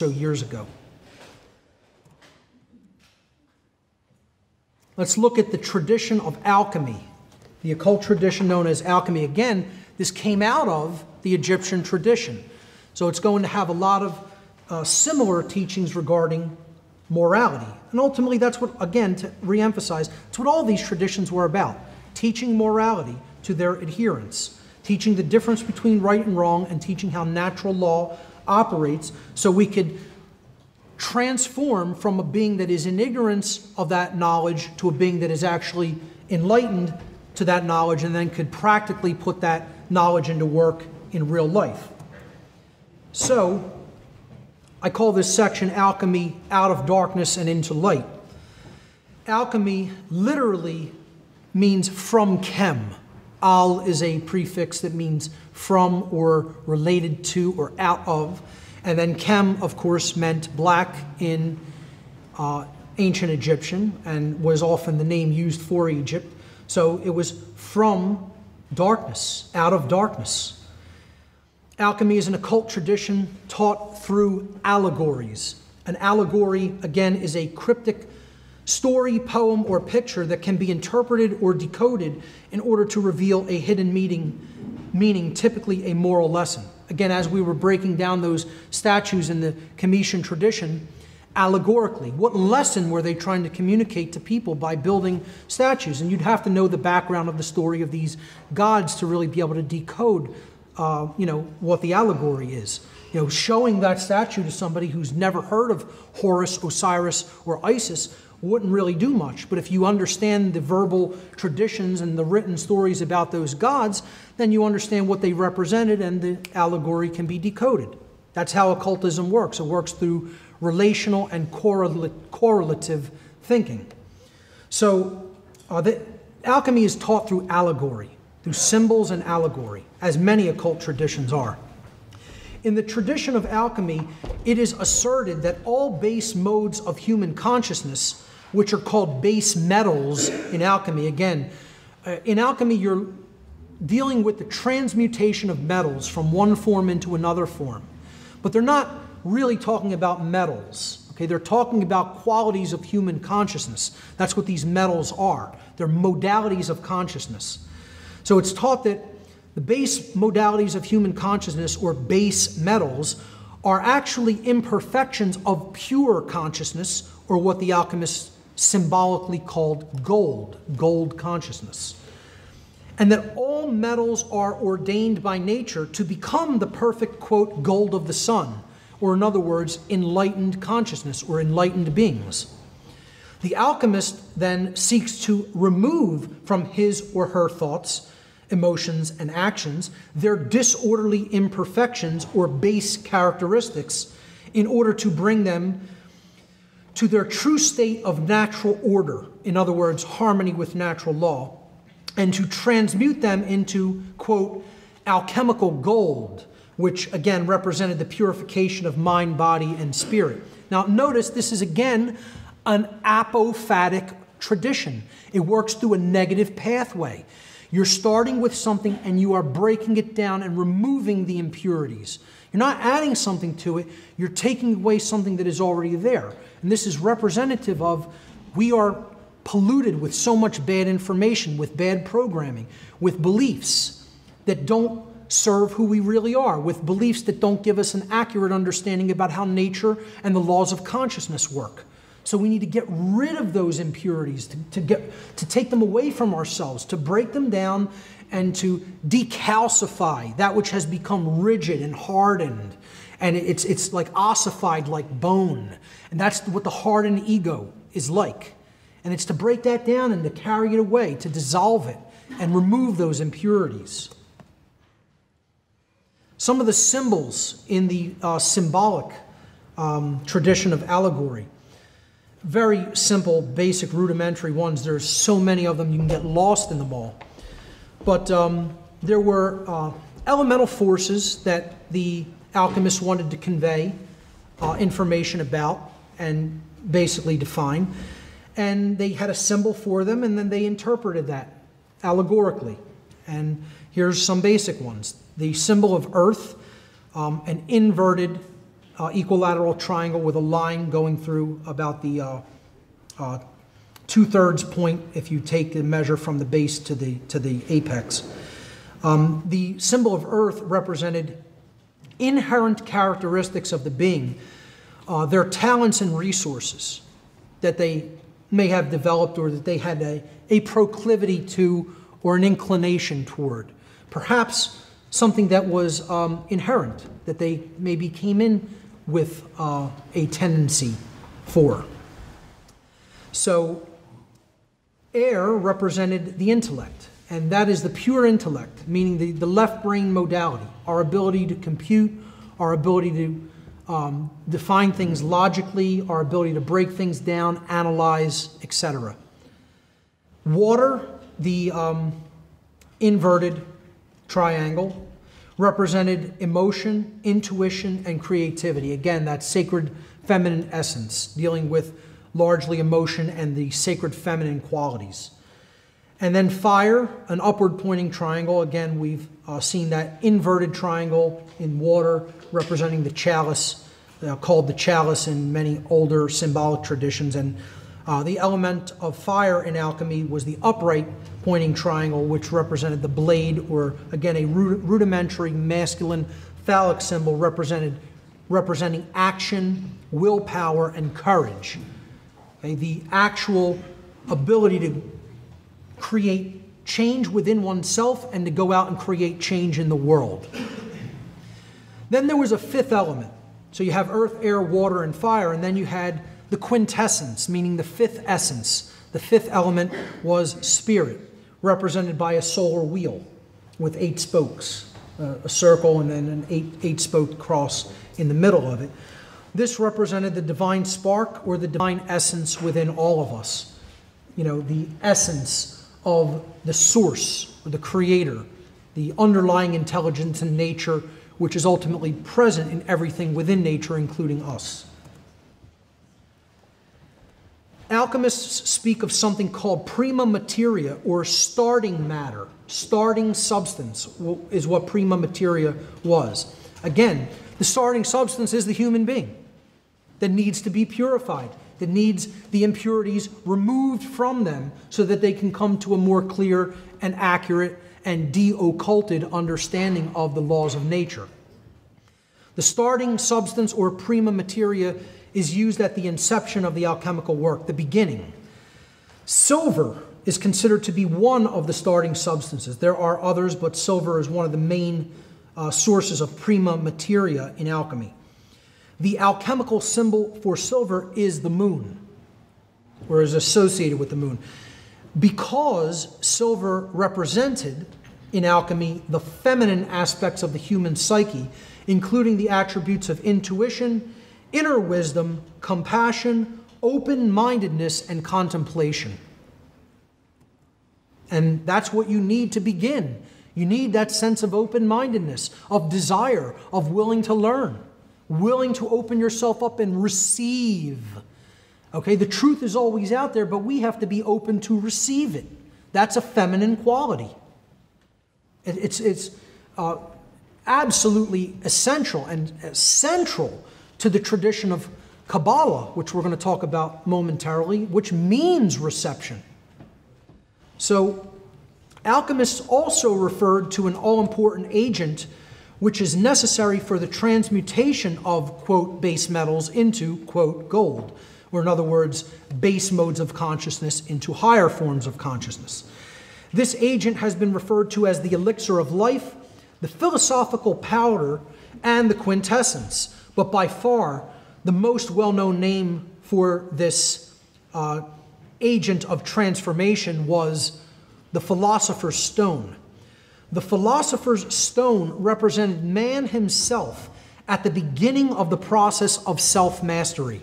so years ago. Let's look at the tradition of alchemy, the occult tradition known as alchemy. Again, this came out of the Egyptian tradition. So it's going to have a lot of uh, similar teachings regarding morality. And ultimately, that's what, again, to reemphasize, it's what all these traditions were about teaching morality to their adherents, teaching the difference between right and wrong, and teaching how natural law operates so we could transform from a being that is in ignorance of that knowledge to a being that is actually enlightened to that knowledge and then could practically put that knowledge into work in real life. So, I call this section Alchemy Out of Darkness and Into Light. Alchemy literally means from Kem. Al is a prefix that means from or related to or out of. And then Kem, of course, meant black in uh, ancient Egyptian and was often the name used for Egypt. So it was from darkness, out of darkness. Alchemy is an occult tradition taught through allegories. An allegory, again, is a cryptic story, poem, or picture that can be interpreted or decoded in order to reveal a hidden meaning, meaning typically a moral lesson. Again, as we were breaking down those statues in the Kemetian tradition, allegorically, what lesson were they trying to communicate to people by building statues? And you'd have to know the background of the story of these gods to really be able to decode uh, you know, what the allegory is. You know, showing that statue to somebody who's never heard of Horus, Osiris, or Isis wouldn't really do much. But if you understand the verbal traditions and the written stories about those gods, then you understand what they represented and the allegory can be decoded. That's how occultism works. It works through relational and correlative thinking. So, uh, the, alchemy is taught through allegory through symbols and allegory, as many occult traditions are. In the tradition of alchemy, it is asserted that all base modes of human consciousness, which are called base metals in alchemy, again, uh, in alchemy, you're dealing with the transmutation of metals from one form into another form. But they're not really talking about metals. Okay, they're talking about qualities of human consciousness. That's what these metals are. They're modalities of consciousness. So it's taught that the base modalities of human consciousness, or base metals, are actually imperfections of pure consciousness, or what the alchemists symbolically called gold, gold consciousness. And that all metals are ordained by nature to become the perfect, quote, gold of the sun, or in other words, enlightened consciousness or enlightened beings. The alchemist then seeks to remove from his or her thoughts emotions, and actions, their disorderly imperfections or base characteristics, in order to bring them to their true state of natural order, in other words, harmony with natural law, and to transmute them into, quote, alchemical gold, which again represented the purification of mind, body, and spirit. Now, notice this is again an apophatic tradition. It works through a negative pathway. You're starting with something and you are breaking it down and removing the impurities. You're not adding something to it, you're taking away something that is already there. And this is representative of we are polluted with so much bad information, with bad programming, with beliefs that don't serve who we really are, with beliefs that don't give us an accurate understanding about how nature and the laws of consciousness work. So we need to get rid of those impurities, to, to, get, to take them away from ourselves, to break them down and to decalcify that which has become rigid and hardened. And it's, it's like ossified like bone. And that's what the hardened ego is like. And it's to break that down and to carry it away, to dissolve it and remove those impurities. Some of the symbols in the uh, symbolic um, tradition of allegory very simple, basic, rudimentary ones. There's so many of them, you can get lost in them all. But um, there were uh, elemental forces that the alchemists wanted to convey uh, information about and basically define. And they had a symbol for them, and then they interpreted that allegorically. And here's some basic ones the symbol of earth, um, an inverted uh, equilateral triangle with a line going through about the uh, uh, two-thirds point if you take the measure from the base to the, to the apex. Um, the symbol of earth represented inherent characteristics of the being, uh, their talents and resources that they may have developed or that they had a, a proclivity to or an inclination toward. Perhaps something that was um, inherent, that they maybe came in with uh, a tendency for. So, air represented the intellect, and that is the pure intellect, meaning the, the left brain modality, our ability to compute, our ability to um, define things logically, our ability to break things down, analyze, etc. Water, the um, inverted triangle, represented emotion, intuition, and creativity. Again, that sacred feminine essence, dealing with largely emotion and the sacred feminine qualities. And then fire, an upward pointing triangle. Again, we've uh, seen that inverted triangle in water representing the chalice, uh, called the chalice in many older symbolic traditions. And uh, the element of fire in alchemy was the upright pointing triangle, which represented the blade, or again, a rudimentary masculine phallic symbol represented, representing action, willpower, and courage. Okay, the actual ability to create change within oneself and to go out and create change in the world. Then there was a fifth element. So you have earth, air, water, and fire, and then you had the quintessence, meaning the fifth essence. The fifth element was spirit, represented by a solar wheel with eight spokes, uh, a circle and then an eight, eight spoke cross in the middle of it. This represented the divine spark or the divine essence within all of us. You know, the essence of the source, the creator, the underlying intelligence in nature, which is ultimately present in everything within nature, including us. Alchemists speak of something called prima materia, or starting matter. Starting substance is what prima materia was. Again, the starting substance is the human being that needs to be purified, that needs the impurities removed from them so that they can come to a more clear and accurate and de occulted understanding of the laws of nature. The starting substance or prima materia is used at the inception of the alchemical work, the beginning. Silver is considered to be one of the starting substances. There are others, but silver is one of the main uh, sources of prima materia in alchemy. The alchemical symbol for silver is the moon, or is associated with the moon. Because silver represented in alchemy the feminine aspects of the human psyche, including the attributes of intuition, inner wisdom, compassion, open mindedness, and contemplation. And that's what you need to begin. You need that sense of open mindedness, of desire, of willing to learn willing to open yourself up and receive. Okay, the truth is always out there, but we have to be open to receive it. That's a feminine quality. it's it's uh, absolutely essential and central to the tradition of Kabbalah, which we're going to talk about momentarily, which means reception. So, alchemists also referred to an all important agent which is necessary for the transmutation of, quote, base metals into, quote, gold, or in other words, base modes of consciousness into higher forms of consciousness. This agent has been referred to as the elixir of life, the philosophical powder, and the quintessence. But by far, the most well known name for this uh, agent of transformation was the philosopher's stone. The philosopher's stone represented man himself at the beginning of the process of self mastery.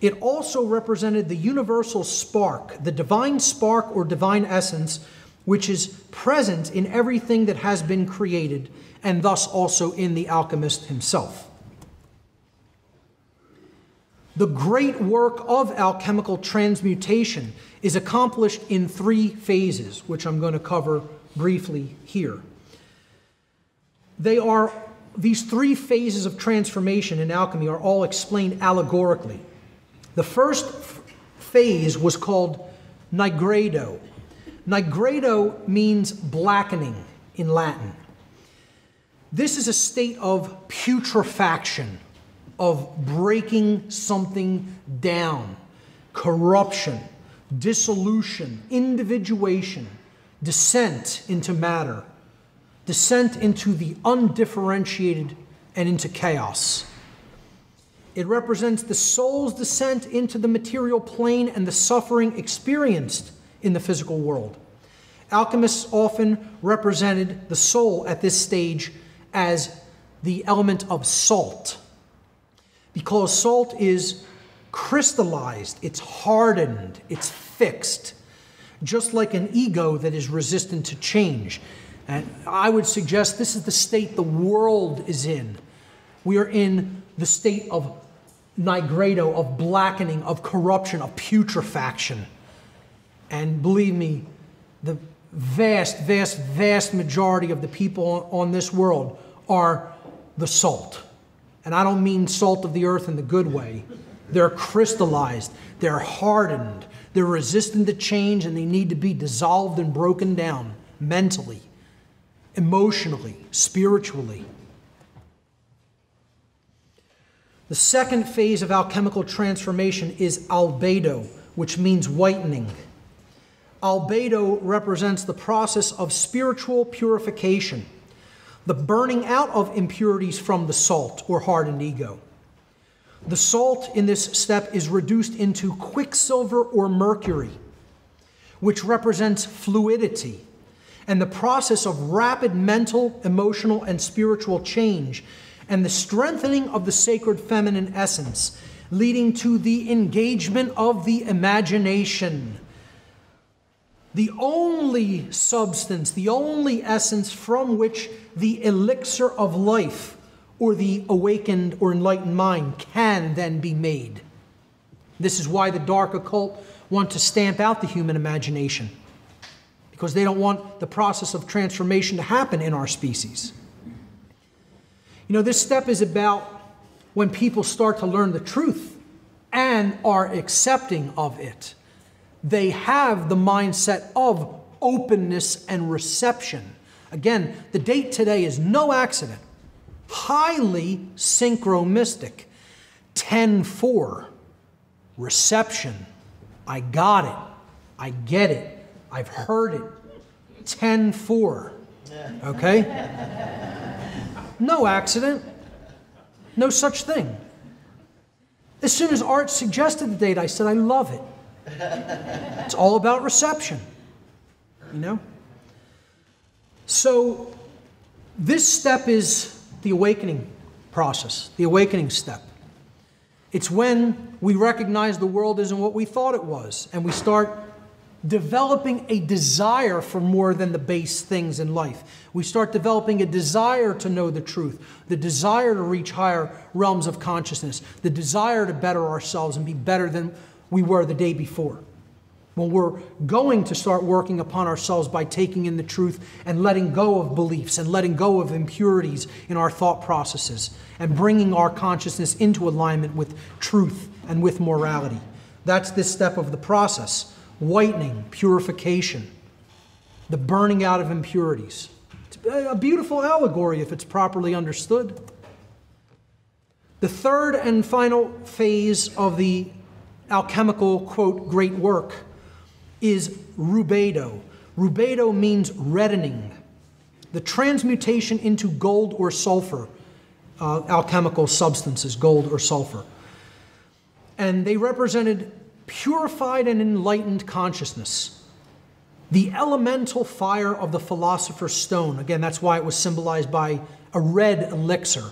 It also represented the universal spark, the divine spark or divine essence, which is present in everything that has been created, and thus also in the alchemist himself. The great work of alchemical transmutation is accomplished in three phases, which I'm going to cover briefly here. They are these three phases of transformation in alchemy are all explained allegorically. The first phase was called nigredo. Nigredo means blackening in Latin. This is a state of putrefaction, of breaking something down, corruption, dissolution, individuation, descent into matter, descent into the undifferentiated and into chaos. It represents the soul's descent into the material plane and the suffering experienced in the physical world. Alchemists often represented the soul at this stage as the element of salt. Because salt is crystallized, it's hardened, it's fixed, just like an ego that is resistant to change. And I would suggest this is the state the world is in. We are in the state of nigredo, of blackening, of corruption, of putrefaction. And believe me, the vast, vast, vast majority of the people on this world are the salt. And I don't mean salt of the earth in the good way. They're crystallized, they're hardened, they're resistant to change, and they need to be dissolved and broken down mentally, emotionally, spiritually. The second phase of alchemical transformation is albedo, which means whitening. Albedo represents the process of spiritual purification the burning out of impurities from the salt or hardened ego. The salt in this step is reduced into quicksilver or mercury, which represents fluidity and the process of rapid mental, emotional, and spiritual change, and the strengthening of the sacred feminine essence, leading to the engagement of the imagination the only substance, the only essence from which the elixir of life or the awakened or enlightened mind can then be made. This is why the dark occult want to stamp out the human imagination, because they don't want the process of transformation to happen in our species. You know, this step is about when people start to learn the truth and are accepting of it they have the mindset of openness and reception. Again, the date today is no accident. Highly synchronistic. 10 4. Reception. I got it. I get it. I've heard it. 10 4. Okay? No accident. No such thing. As soon as Art suggested the date, I said, I love it. It's all about reception, you know? So, this step is the awakening process, the awakening step. It's when we recognize the world isn't what we thought it was, and we start developing a desire for more than the base things in life. We start developing a desire to know the truth, the desire to reach higher realms of consciousness, the desire to better ourselves and be better than we were the day before. When we're going to start working upon ourselves by taking in the truth and letting go of beliefs and letting go of impurities in our thought processes and bringing our consciousness into alignment with truth and with morality. That's this step of the process whitening, purification, the burning out of impurities. It's a beautiful allegory if it's properly understood. The third and final phase of the alchemical, quote, great work is rubedo. Rubedo means reddening, the transmutation into gold or sulfur, uh, alchemical substances, gold or sulfur. And they represented purified and enlightened consciousness. The elemental fire of the philosopher's stone. Again, that's why it was symbolized by a red elixir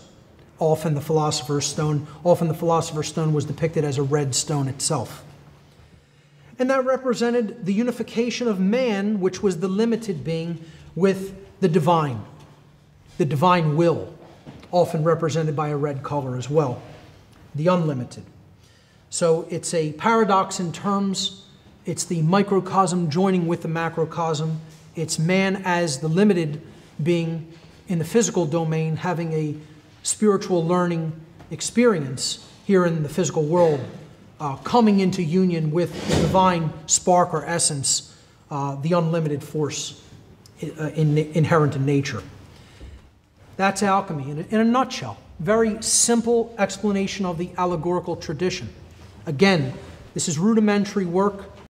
often the philosopher's stone. Often the philosopher's stone was depicted as a red stone itself. And that represented the unification of man, which was the limited being, with the divine, the divine will, often represented by a red color as well, the unlimited. So it's a paradox in terms, it's the microcosm joining with the macrocosm, it's man as the limited being in the physical domain having a spiritual learning experience here in the physical world, uh, coming into union with the divine spark or essence, uh, the unlimited force uh, in, inherent in nature. That's alchemy in a, in a nutshell. Very simple explanation of the allegorical tradition. Again, this is rudimentary work.